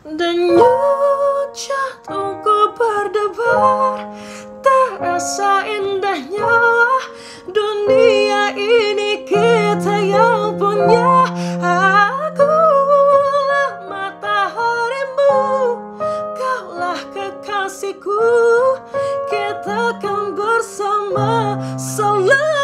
Denyut jantungku berdebar Terasa indahnya. Dunia ini kita yang punya. Akulah mataharimu Kaulah kekasihku. Kita kan bersama selalu